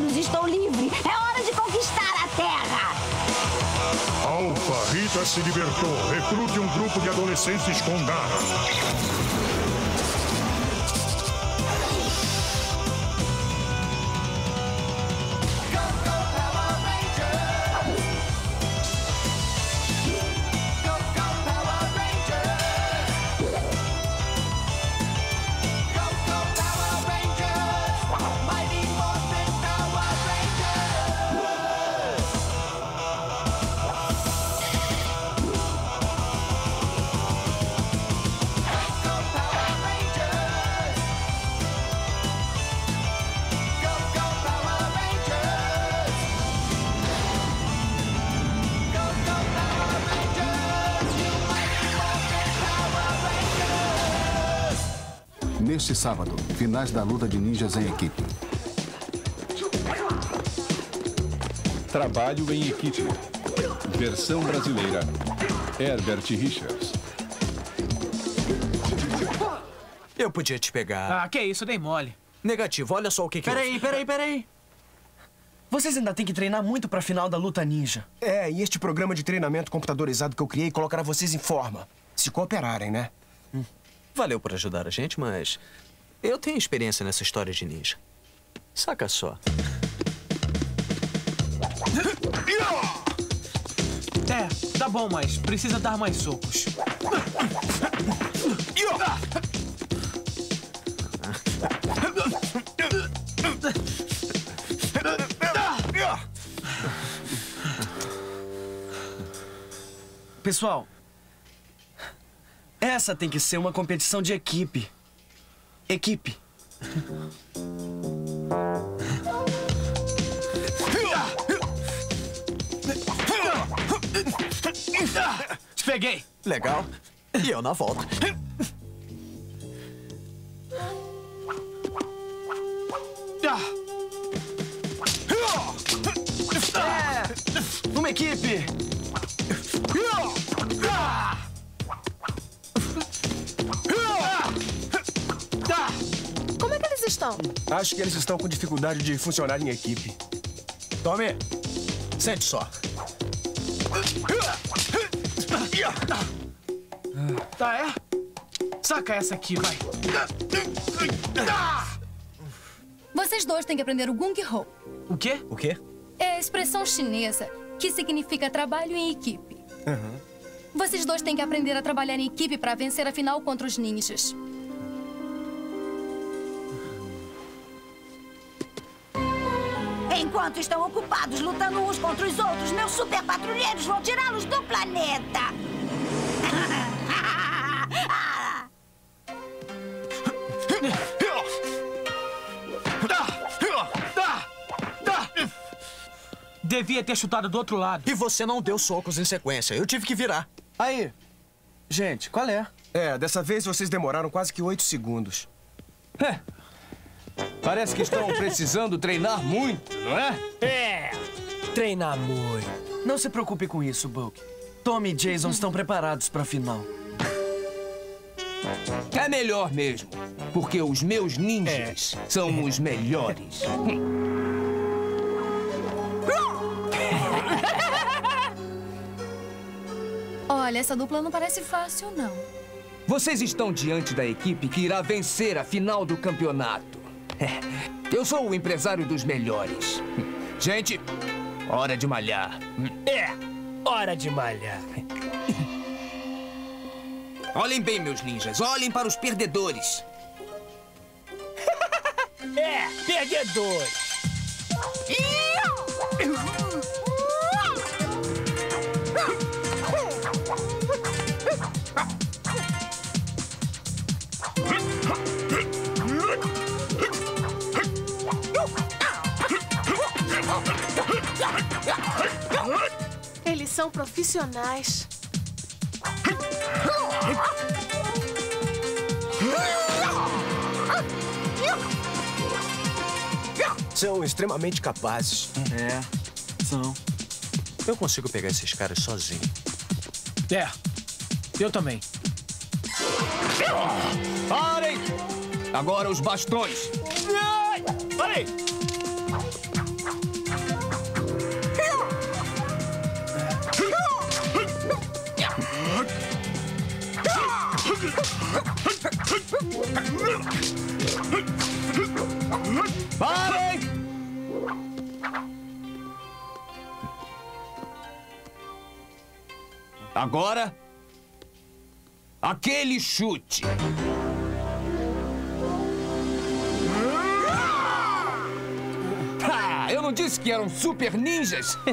humanos, estou livre. É hora de conquistar a Terra. Alfa, Rita se libertou. Recrute um grupo de adolescentes com garra. Neste sábado, finais da luta de ninjas em equipe. Trabalho em equipe. Versão brasileira. Herbert Richards. Eu podia te pegar. Ah, que isso, dei mole. Negativo, olha só o que que Peraí, eu... peraí, peraí. Vocês ainda têm que treinar muito pra final da luta ninja. É, e este programa de treinamento computadorizado que eu criei colocará vocês em forma. Se cooperarem, né? Valeu por ajudar a gente, mas... Eu tenho experiência nessa história de ninja. Saca só. É, tá bom, mas precisa dar mais socos. Pessoal, essa tem que ser uma competição de equipe. Equipe. Te peguei. Legal. E eu na volta. É, uma equipe. Estão? Acho que eles estão com dificuldade de funcionar em equipe. Tome! Sente só. Tá, é? Saca essa aqui, vai. Vocês dois têm que aprender o Gung Ho. O quê? O quê? É a expressão chinesa que significa trabalho em equipe. Vocês dois têm que aprender a trabalhar em equipe para vencer a final contra os ninjas. Enquanto estão ocupados lutando uns contra os outros, meus super patrulheiros vão tirá-los do planeta. Devia ter chutado do outro lado. E você não deu socos em sequência. Eu tive que virar. Aí. Gente, qual é? É, dessa vez vocês demoraram quase que oito segundos. Parece que estão precisando treinar muito, não é? É. Treinar muito. Não se preocupe com isso, Buck. Tommy e Jason estão preparados pra final. É melhor mesmo, porque os meus ninjas são os melhores. Olha, essa dupla não parece fácil, não. Vocês estão diante da equipe que irá vencer a final do campeonato. Eu sou o empresário dos melhores. Gente, hora de malhar. É, hora de malhar. Olhem bem, meus ninjas. Olhem para os perdedores. É, perdedor. Profissionais. São extremamente capazes. É, são. Eu consigo pegar esses caras sozinho. É, eu também. Parem! Agora os bastões. Ai, Parem! Agora, aquele chute. Ah, eu não disse que eram super ninjas?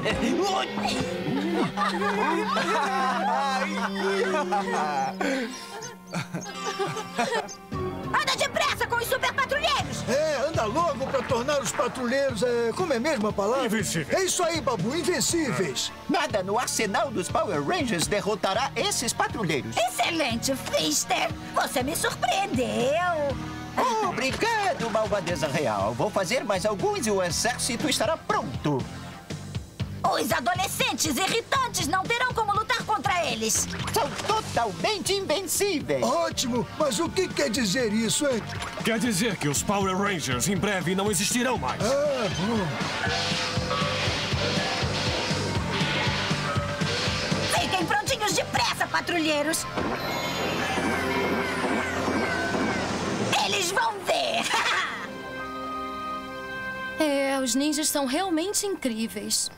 Anda depressa com os super patrulheiros! É, anda logo pra tornar os patrulheiros, é, como é mesmo a palavra? Invencíveis. É isso aí, Babu, invencíveis. Nada no arsenal dos Power Rangers derrotará esses patrulheiros. Excelente, Fister! Você me surpreendeu! Obrigado, malvadeza real. Vou fazer mais alguns e o exército estará pronto. Os adolescentes irritantes não terão como lutar contra eles! São totalmente invencíveis. Ótimo, mas o que quer dizer isso, hein? Quer dizer que os Power Rangers em breve não existirão mais. Ah, bom. Fiquem prontinhos depressa, patrulheiros! Eles vão ver! É, os ninjas são realmente incríveis.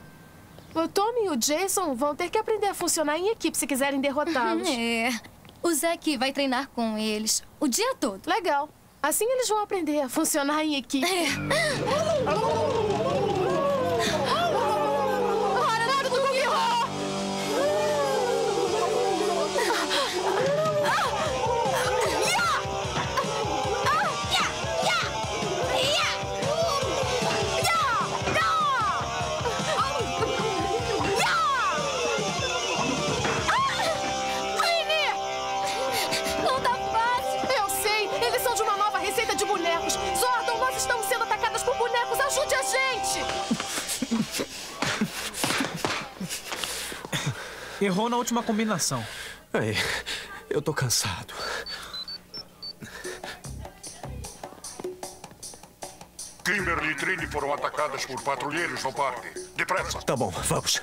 O Tommy e o Jason vão ter que aprender a funcionar em equipe se quiserem derrotá-los. É. O Zack vai treinar com eles o dia todo. Legal. Assim eles vão aprender a funcionar em equipe. Hora Errou na última combinação. Ei, eu tô cansado. Kimberly e Trini foram atacadas por patrulheiros no parque. Depressa. Tá bom, vamos.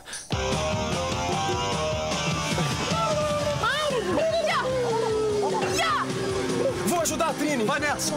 Vou ajudar a Trini. Vai nessa.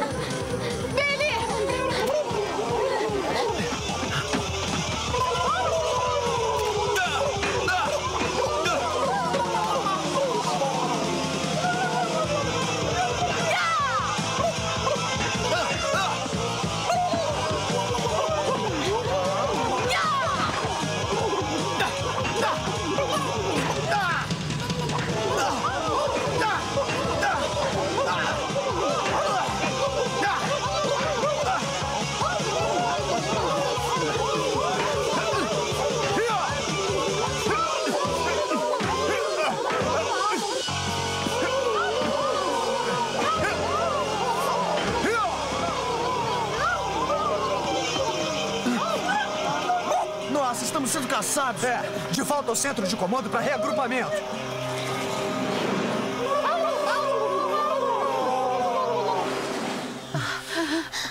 É, de volta ao centro de comando para reagrupamento.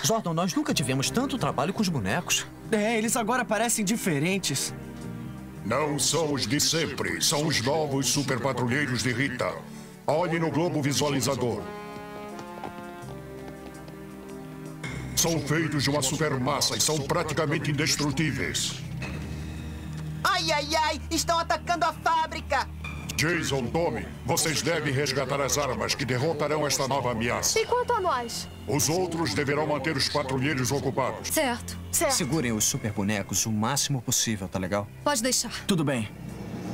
Jordan, nós nunca tivemos tanto trabalho com os bonecos. É, eles agora parecem diferentes. Não são os de sempre, são os novos super patrulheiros de Rita. Olhe no globo visualizador. São feitos de uma supermassa e são praticamente indestrutíveis. Ai, ai! Estão atacando a fábrica! Jason, Tommy, vocês devem resgatar as armas que derrotarão esta nova ameaça. E quanto a nós? Os outros deverão manter os patrulheiros ocupados. Certo. Certo. Segurem os super bonecos o máximo possível, tá legal? Pode deixar. Tudo bem.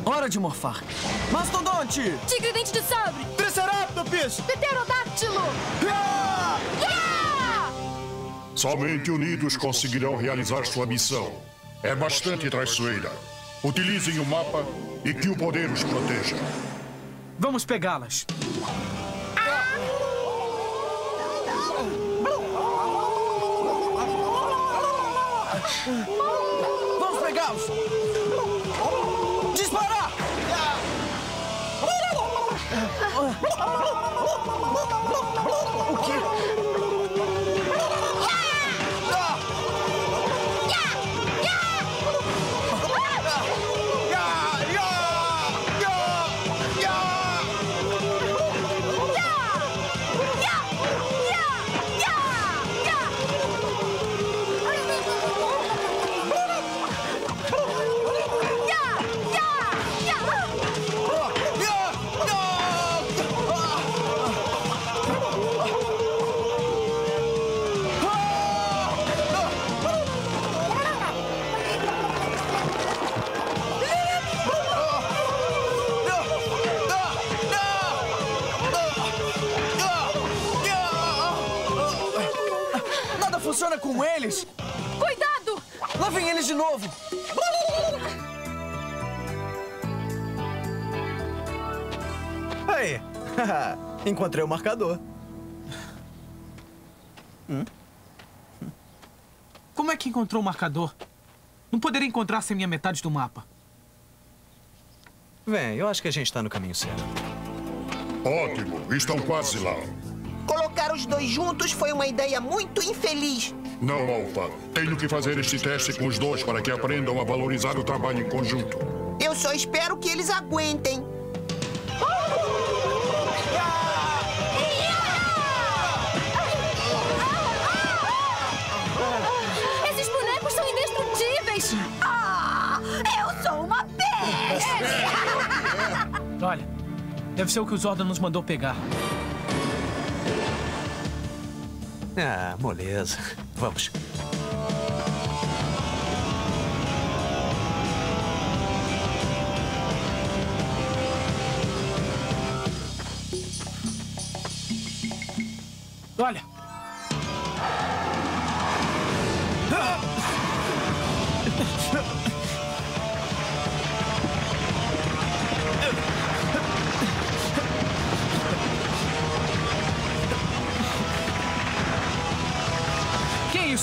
Hora de morfar. Mastodonte! Tigre dente de sabre! Triceratops! Pterodáctilo! Yeah! Somente unidos conseguirão realizar sua missão. É bastante traiçoeira. Utilizem o mapa e que o poder os proteja. Vamos pegá-las. Vamos pegá-los! Disparar! O quê? Funciona com eles. Cuidado! Lá vem eles de novo. Aí. Encontrei o marcador. Como é que encontrou o marcador? Não poderia encontrar sem minha metade do mapa. Vem, eu acho que a gente tá no caminho certo. Ótimo, estão quase lá. Colocar os dois juntos foi uma ideia muito infeliz. Não, Alfa. Tenho que fazer este teste com os dois para que aprendam a valorizar o trabalho em conjunto. Eu só espero que eles aguentem. Esses bonecos são indestrutíveis! Ah, eu sou uma peste! Olha, deve ser o que o Zordon nos mandou pegar. Ah, moleza. Vamos. Olha!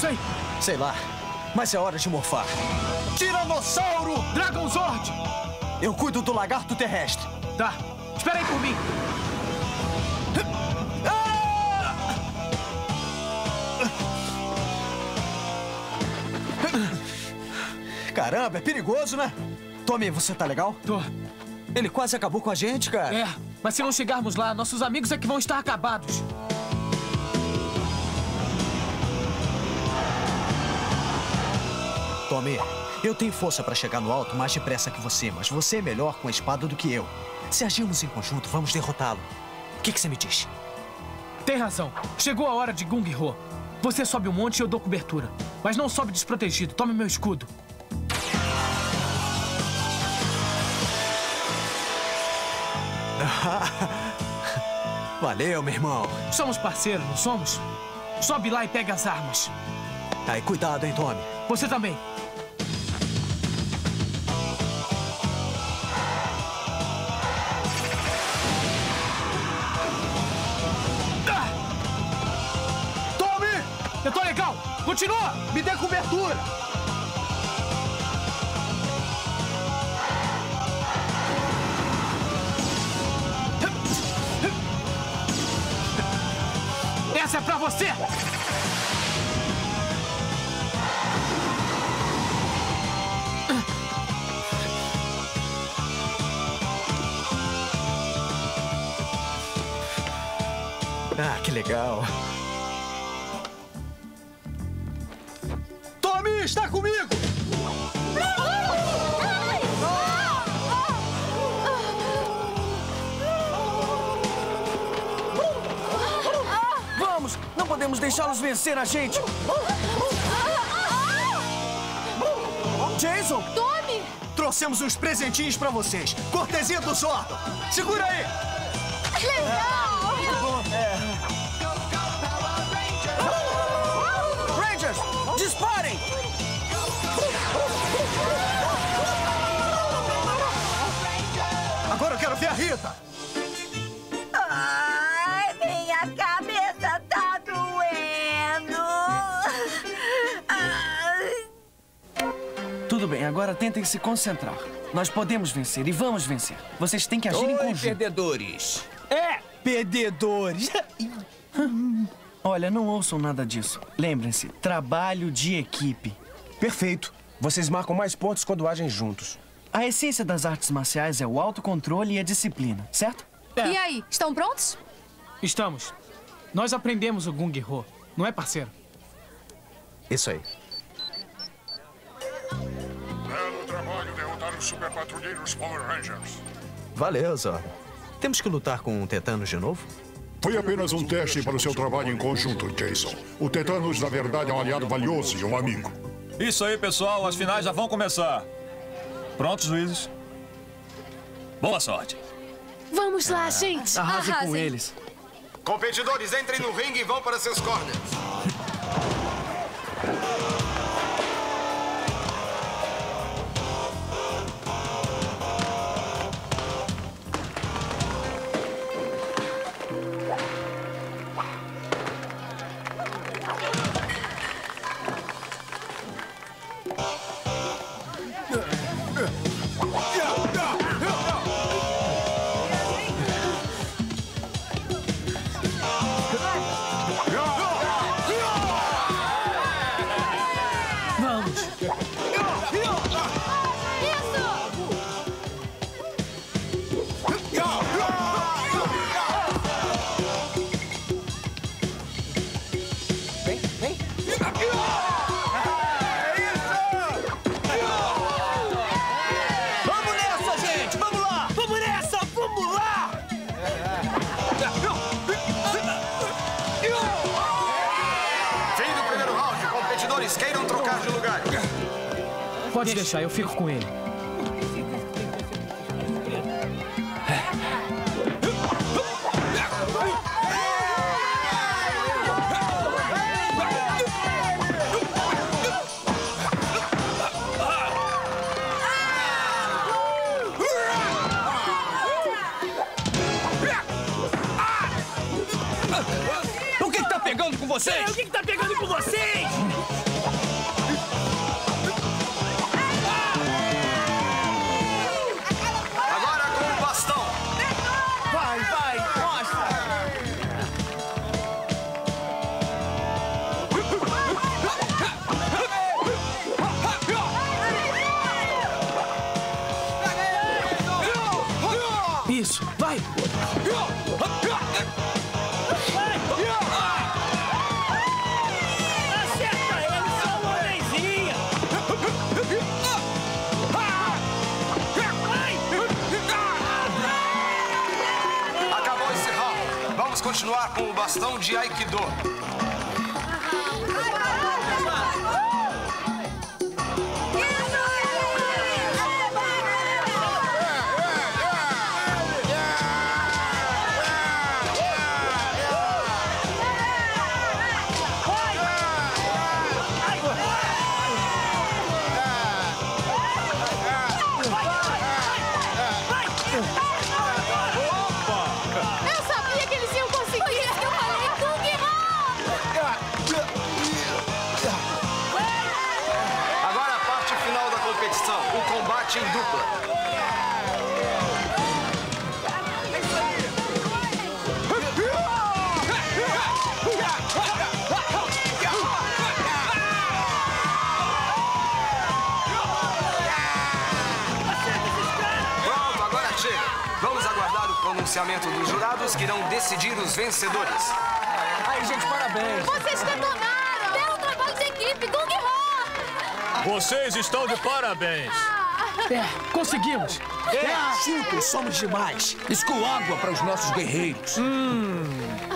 Hein? Sei lá, mas é hora de morfar. Tiranossauro! Dragon Zord! Eu cuido do lagarto terrestre. Tá, espera aí por mim. Caramba, é perigoso, né? Tommy, você tá legal? Tô. Ele quase acabou com a gente, cara. É, mas se não chegarmos lá, nossos amigos é que vão estar acabados. Tommy, eu tenho força pra chegar no alto mais depressa que você, mas você é melhor com a espada do que eu. Se agirmos em conjunto, vamos derrotá-lo. O que, que você me diz? Tem razão. Chegou a hora de Gung Ho. Você sobe o monte e eu dou cobertura. Mas não sobe desprotegido. Tome meu escudo. Valeu, meu irmão. Somos parceiros, não somos? Sobe lá e pega as armas. Aí, cuidado, hein, Tommy. Você também. Cobertura! Essa é pra você! Ah, que legal. Deixá-los vencer a gente! Jason! Tommy! Trouxemos uns presentinhos pra vocês. Cortesia do Zordon. Segura aí! Legal! Rangers, disparem! Agora eu quero ver a Rita. Bem, agora tentem se concentrar. Nós podemos vencer e vamos vencer. Vocês têm que agir em Oi, conjunto. perdedores. É, perdedores. Olha, não ouçam nada disso. Lembrem-se, trabalho de equipe. Perfeito. Vocês marcam mais pontos quando agem juntos. A essência das artes marciais é o autocontrole e a disciplina, certo? E aí, estão prontos? Estamos. Nós aprendemos o Gung Ho, não é, parceiro? Isso aí. Os super patrulheiros Power Rangers. Valeu, Zordon. Temos que lutar com o Tetanos de novo? Foi apenas um teste para o seu trabalho em conjunto, Jason. O Tetanos, na verdade, é um aliado valioso e um amigo. Isso aí, pessoal. As finais já vão começar. Prontos, juízes? Boa sorte. Vamos lá, gente! Arrasem com eles. Competidores, entrem no ringue e vão para seus corners. Deixar, eu fico com ele. Bastão de Aikido. Pronunciamento dos jurados que irão decidir os vencedores. Aí, gente, parabéns! Vocês detonaram! Belo trabalho de equipe! Kung Ho! Vocês estão de parabéns. É, conseguimos! É, juntos somos demais! Escoágua para os nossos guerreiros. Olha